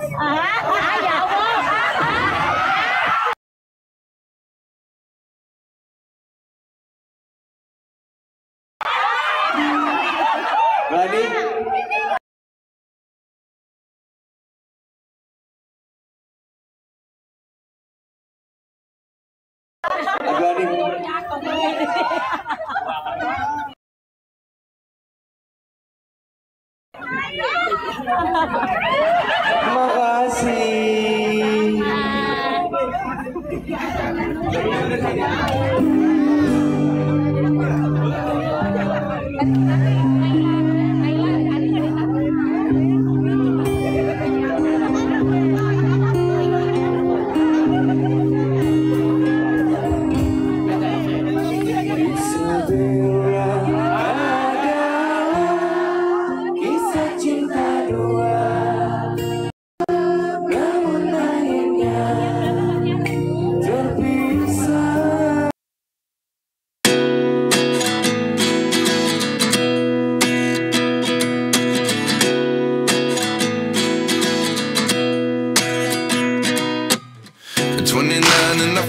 À, dạ vâng. Berani? Terima kasih.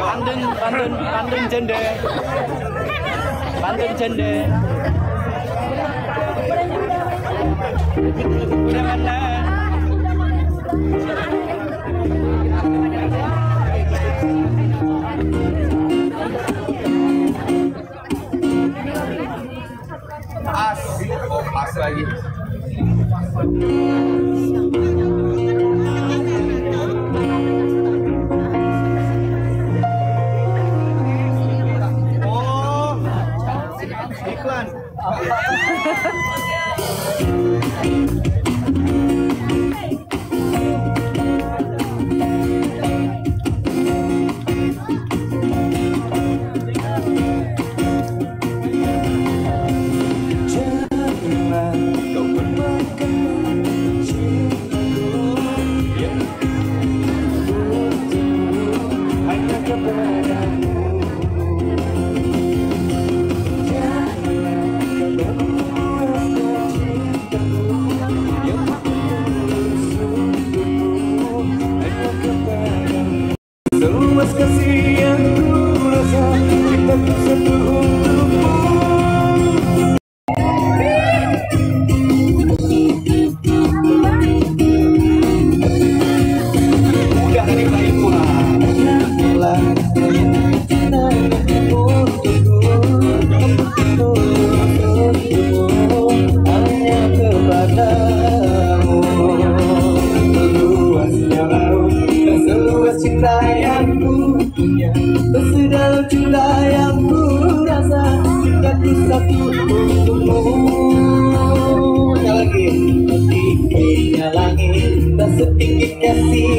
Pantun, pantun, pantun jende. Pantun jende. Udah mana? Yang ku rasa Cintaku satu untukmu lagi Tingginya langit Tak setinggi kasih